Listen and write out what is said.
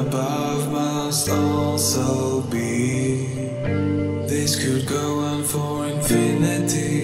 above must also be. This could go on for infinity.